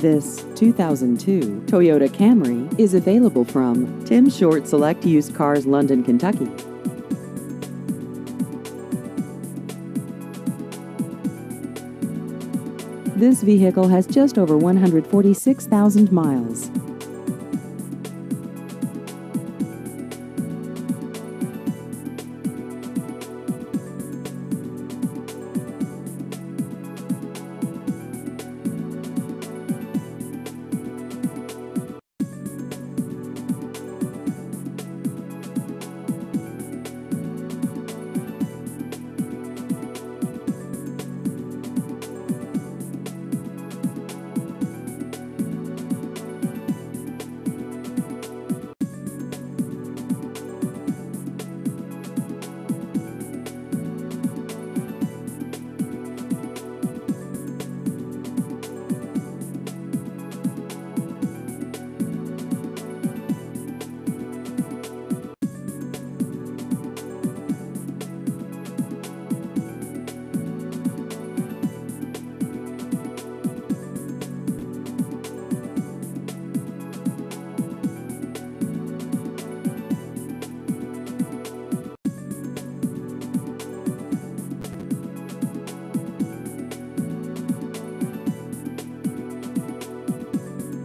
This 2002 Toyota Camry is available from Tim Short Select Used Cars, London, Kentucky. This vehicle has just over 146,000 miles.